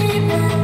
baby.